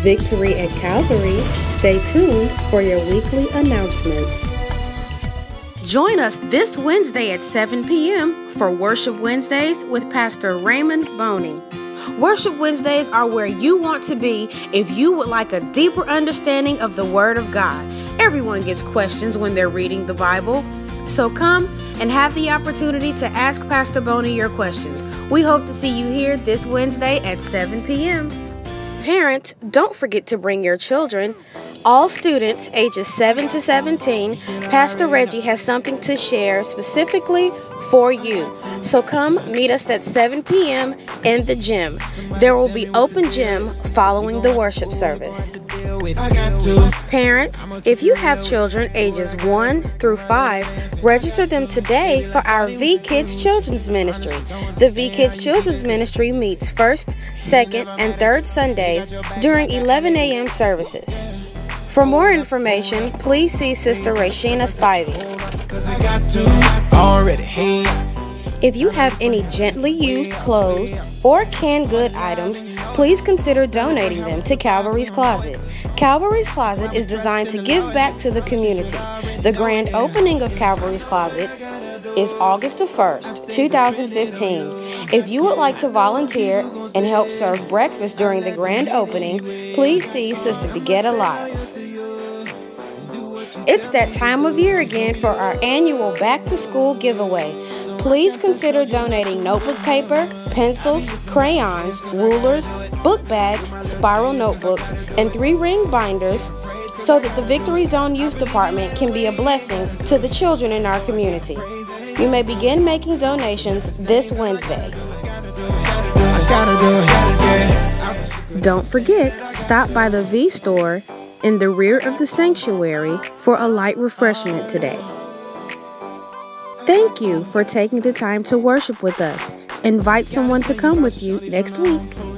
Victory at Calvary. Stay tuned for your weekly announcements. Join us this Wednesday at 7 p.m. for Worship Wednesdays with Pastor Raymond Boney. Worship Wednesdays are where you want to be if you would like a deeper understanding of the Word of God. Everyone gets questions when they're reading the Bible. So come and have the opportunity to ask Pastor Boney your questions. We hope to see you here this Wednesday at 7 p.m. Parents, don't forget to bring your children. All students ages 7 to 17, Pastor Reggie has something to share specifically for you. So come meet us at 7 p.m. in the gym. There will be open gym following the worship service. Parents, if you have children ages 1 through 5, register them today for our V Kids Children's Ministry. The V Kids Children's Ministry meets first, second, and third Sundays during 11 a.m. services. For more information, please see Sister Rashina Spivey. If you have any gently used clothes or canned good items, please consider donating them to Calvary's Closet. Calvary's Closet is designed to give back to the community. The grand opening of Calvary's Closet is August the 1st, 2015. If you would like to volunteer and help serve breakfast during the grand opening, please see Sister Begetta Lyles. It's that time of year again for our annual back to school giveaway. Please consider donating notebook paper, pencils, crayons, rulers, book bags, spiral notebooks, and three ring binders so that the Victory Zone Youth Department can be a blessing to the children in our community. You may begin making donations this Wednesday. Don't forget, stop by the V store in the rear of the sanctuary for a light refreshment today. Thank you for taking the time to worship with us. Invite someone to come with you next week.